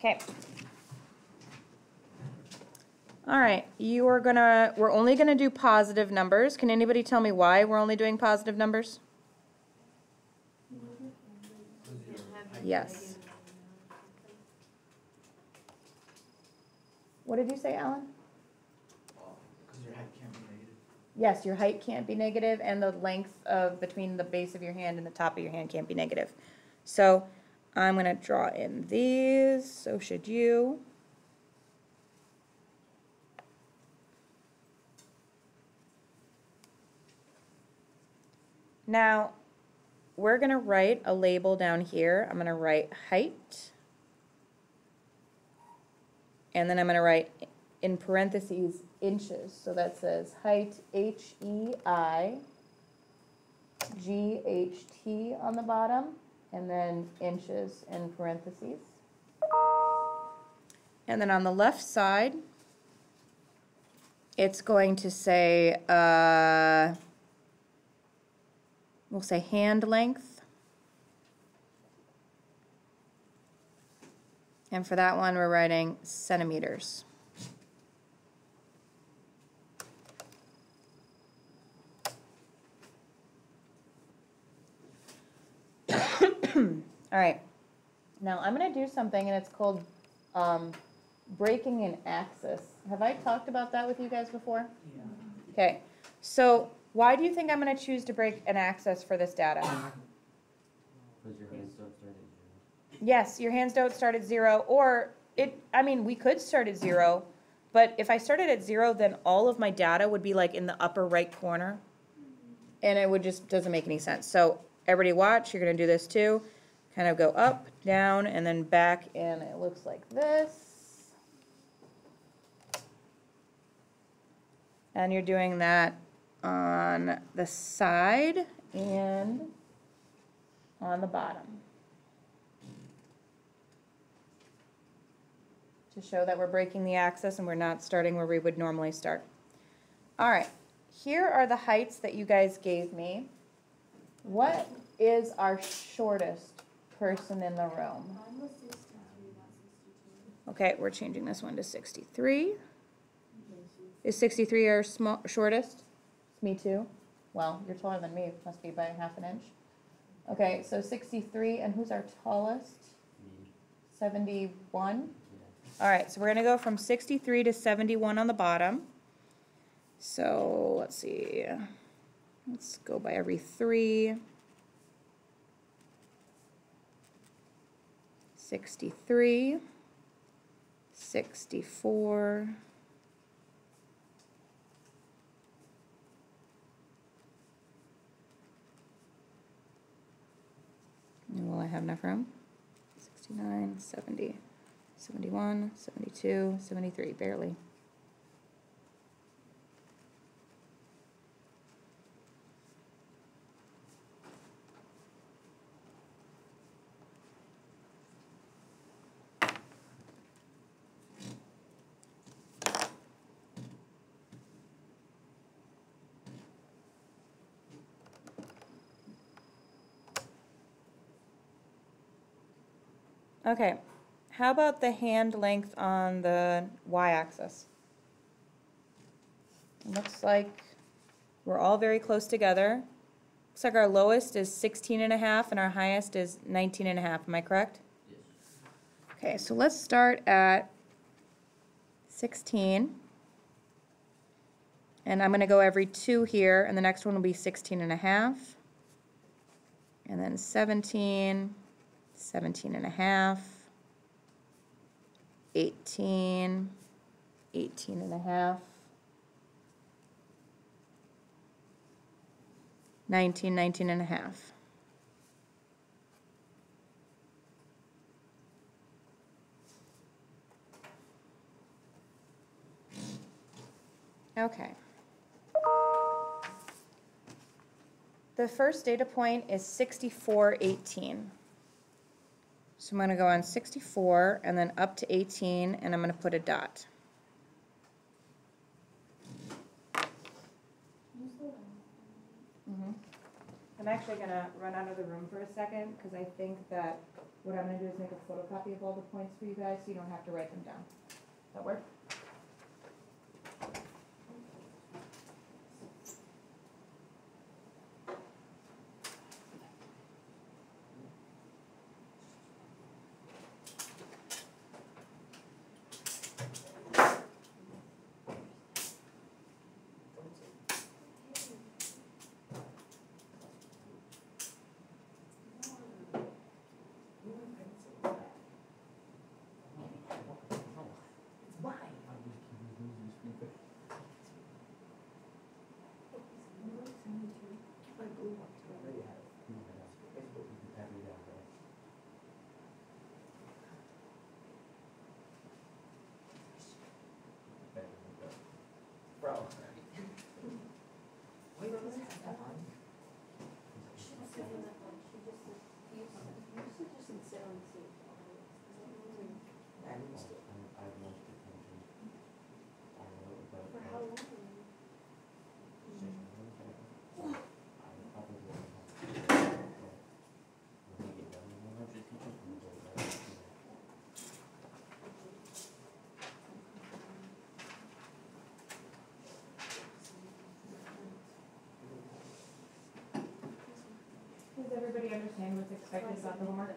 Okay. All right, you are gonna, we're only gonna do positive numbers. Can anybody tell me why we're only doing positive numbers? Yes. What did you say, Alan? Yes, your height can't be negative and the length of between the base of your hand and the top of your hand can't be negative. So I'm gonna draw in these, so should you. Now, we're gonna write a label down here. I'm gonna write height. And then I'm gonna write in parentheses inches. So that says height H E I G H T on the bottom, and then inches in parentheses. And then on the left side, it's going to say, uh, we'll say hand length. And for that one, we're writing centimeters. All right. Now I'm going to do something, and it's called um, breaking an axis. Have I talked about that with you guys before? Yeah. Okay. So why do you think I'm going to choose to break an axis for this data? Because your hands don't start at zero. Yes, your hands don't start at zero, or it, I mean, we could start at zero, but if I started at zero, then all of my data would be like in the upper right corner. And it would just, doesn't make any sense. So everybody watch, you're gonna do this too. Kind of go up, down, and then back, and it looks like this. And you're doing that on the side and on the bottom. to show that we're breaking the axis and we're not starting where we would normally start. All right, here are the heights that you guys gave me. What is our shortest person in the room? Okay, we're changing this one to 63. Is 63 our small, shortest? Me too. Well, you're taller than me, must be by half an inch. Okay, so 63, and who's our tallest? Me, 71? yeah. All right, so we're gonna go from sixty-three to seventy-one on the bottom. So, let's see, let's go by every three. Sixty-three, sixty-four. And will I have enough room? Sixty-nine, seventy. 71, 72, 73, barely. Okay, how about the hand length on the y-axis? Looks like we're all very close together. Looks like our lowest is 16 and a half and our highest is 19 and a half, am I correct? Yes. Okay, so let's start at 16. And I'm gonna go every two here, and the next one will be 16 and a half. And then 17, 17 and a half. 18, 18 and a half. 19, 19 and a half. Okay. The first data point is 6418. So I'm going to go on 64 and then up to 18, and I'm going to put a dot. Mm-hmm. I'm actually going to run out of the room for a second because I think that What I'm gonna do is make a photocopy of all the points for you guys, so you don't have to write them down. Does that work? Bro. For how long? Does everybody understand what's expected about the homework?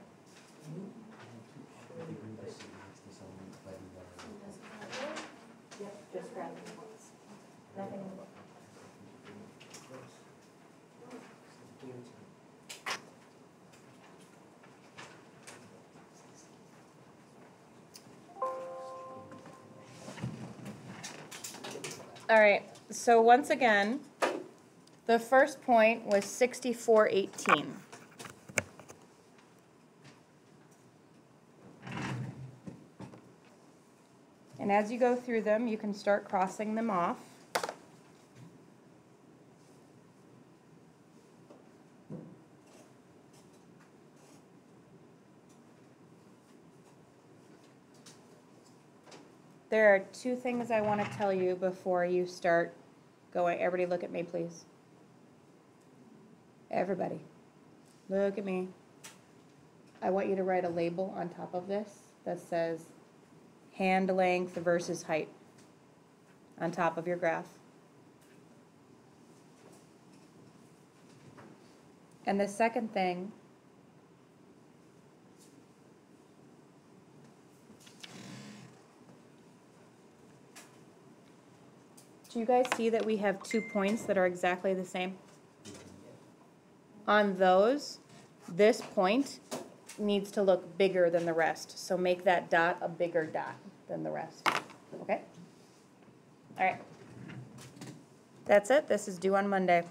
Yep, just grab them. Nothing in the book. All right, so once again, the first point was sixty-four eighteen. And as you go through them, you can start crossing them off. There are two things I want to tell you before you start going. Everybody look at me, please. Everybody, look at me. I want you to write a label on top of this that says hand length versus height on top of your graph. And the second thing Do you guys see that we have two points that are exactly the same? On those, this point needs to look bigger than the rest, so make that dot a bigger dot than the rest, okay? All right. That's it, this is due on Monday.